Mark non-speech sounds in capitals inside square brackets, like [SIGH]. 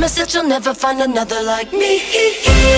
promise that you'll never find another like me. [LAUGHS]